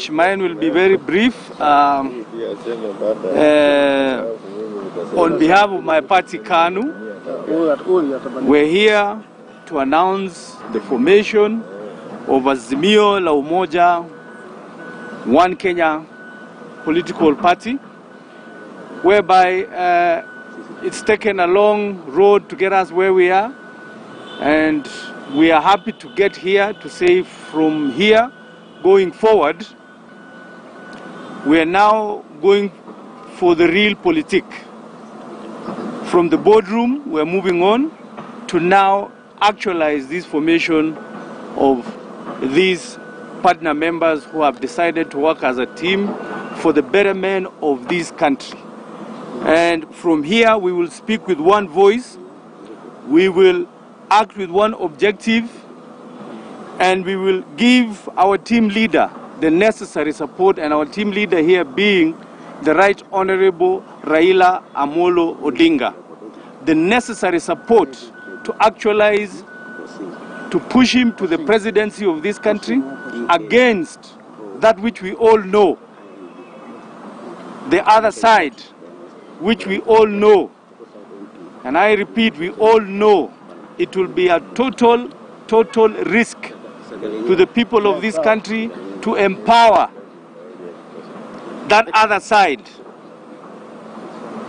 much. Mine will be very brief. Um, uh, on behalf of my party, KANU, we're here to announce the formation of Azimio la Umoja One Kenya political party, whereby uh, it's taken a long road to get us where we are, and we are happy to get here to say from here going forward, we are now going for the real politique. From the boardroom, we are moving on to now actualize this formation of these partner members who have decided to work as a team for the betterment of this country. And from here, we will speak with one voice, we will act with one objective, and we will give our team leader the necessary support, and our team leader here being the Right Honorable Raila Amolo Odinga, the necessary support to actualize, to push him to the presidency of this country against that which we all know, the other side, which we all know, and I repeat, we all know it will be a total, total risk to the people of this country to empower that other side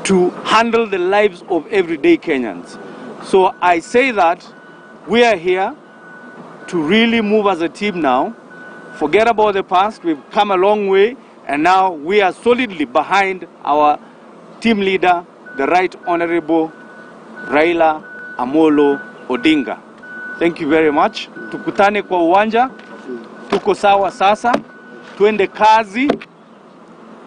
to handle the lives of everyday Kenyans. So I say that we are here to really move as a team now. Forget about the past, we've come a long way, and now we are solidly behind our team leader, the Right Honorable Raila Amolo Odinga. Thank you very much. Tukutane kwa uwanja, tuko sawa sasa, twende kazi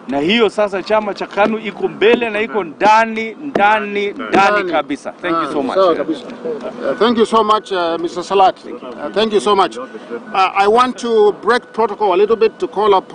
na hiyo sasa chama cha KANU iko mbele na iko ndani ndani ndani kabisa. Thank you so much. Uh, Thank you so much, uh, Mr. Salat. Uh, Thank you so much. Uh, I want to break protocol a little bit to call upon